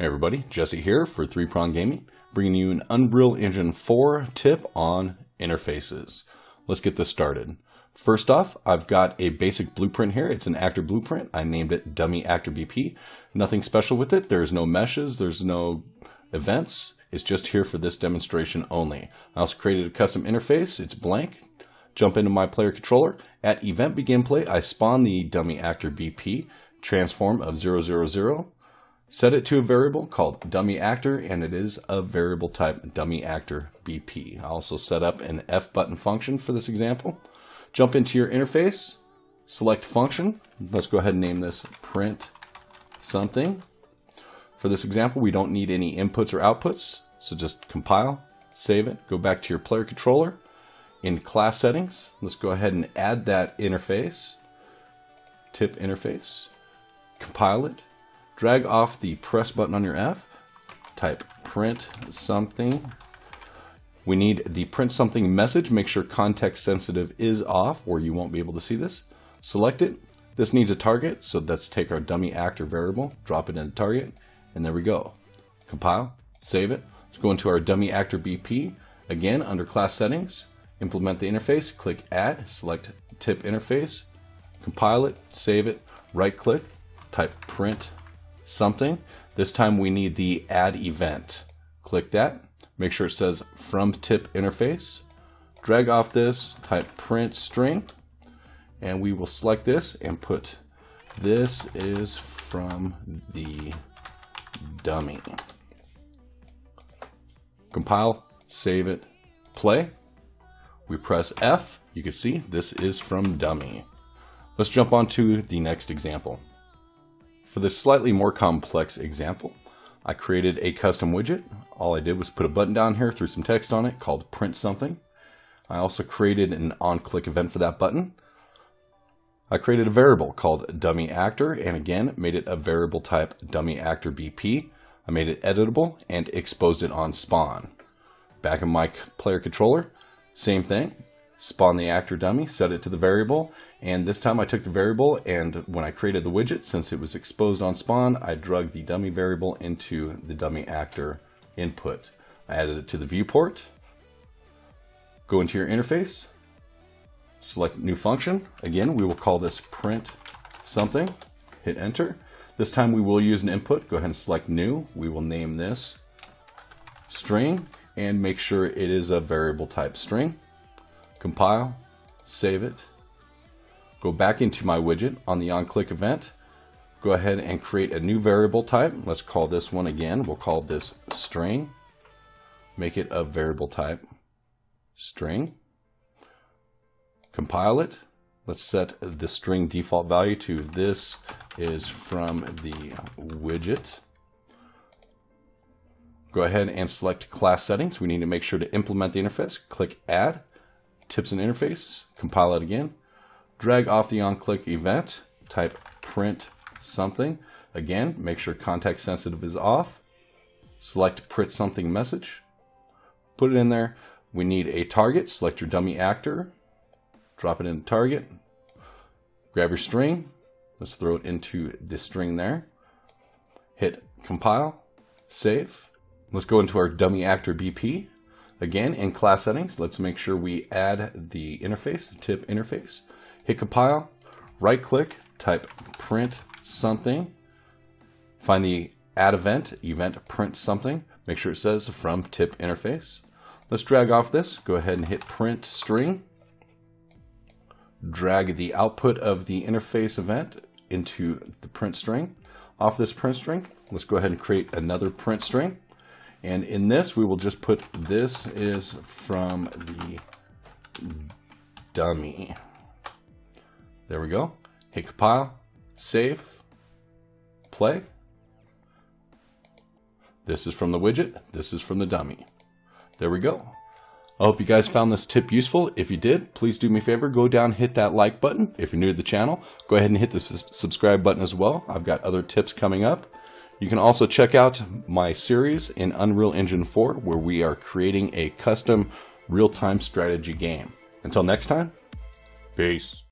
Hey everybody, Jesse here for 3 Prong Gaming, bringing you an Unreal Engine 4 tip on interfaces. Let's get this started. First off, I've got a basic blueprint here. It's an actor blueprint. I named it Dummy Actor BP. Nothing special with it. There's no meshes, there's no events. It's just here for this demonstration only. I also created a custom interface. It's blank. Jump into my player controller. At event begin play, I spawn the Dummy Actor BP transform of 000 Set it to a variable called dummy actor, and it is a variable type dummy actor BP. I also set up an F button function for this example. Jump into your interface, select function. Let's go ahead and name this print something. For this example, we don't need any inputs or outputs, so just compile, save it, go back to your player controller. In class settings, let's go ahead and add that interface, tip interface, compile it, drag off the press button on your F, type print something. We need the print something message. Make sure context sensitive is off or you won't be able to see this. Select it. This needs a target, so let's take our dummy actor variable, drop it in the target, and there we go. Compile, save it. Let's go into our dummy actor BP. Again, under class settings, implement the interface, click add, select tip interface, compile it, save it, right click, type print something. This time we need the add event. Click that. Make sure it says from tip interface. Drag off this, type print string, and we will select this and put this is from the dummy. Compile, save it, play. We press F. You can see this is from dummy. Let's jump on to the next example. For this slightly more complex example, I created a custom widget. All I did was put a button down here, threw some text on it called print something. I also created an on-click event for that button. I created a variable called dummy actor and again made it a variable type dummy actor BP. I made it editable and exposed it on spawn. Back in my player controller, same thing, spawn the actor dummy, set it to the variable, and this time I took the variable and when I created the widget, since it was exposed on spawn, I drug the dummy variable into the dummy actor input. I added it to the viewport, go into your interface, select new function. Again, we will call this print something, hit enter. This time we will use an input, go ahead and select new. We will name this string and make sure it is a variable type string compile, save it, go back into my widget on the on-click event, go ahead and create a new variable type. Let's call this one again. We'll call this string. Make it a variable type string. Compile it. Let's set the string default value to this is from the widget. Go ahead and select class settings. We need to make sure to implement the interface. Click add tips and interface, compile it again, drag off the on-click event, type print something. Again, make sure context sensitive is off. Select print something message. Put it in there. We need a target. Select your dummy actor. Drop it in target. Grab your string. Let's throw it into the string there. Hit compile. Save. Let's go into our dummy actor BP. Again, in class settings, let's make sure we add the interface, tip interface. Hit compile, right click, type print something. Find the add event, event print something. Make sure it says from tip interface. Let's drag off this. Go ahead and hit print string. Drag the output of the interface event into the print string. Off this print string, let's go ahead and create another print string. And in this, we will just put this is from the dummy. There we go. Hit compile, save, play. This is from the widget. This is from the dummy. There we go. I hope you guys found this tip useful. If you did, please do me a favor, go down, hit that like button. If you're new to the channel, go ahead and hit the subscribe button as well. I've got other tips coming up. You can also check out my series in Unreal Engine 4 where we are creating a custom real-time strategy game. Until next time, peace.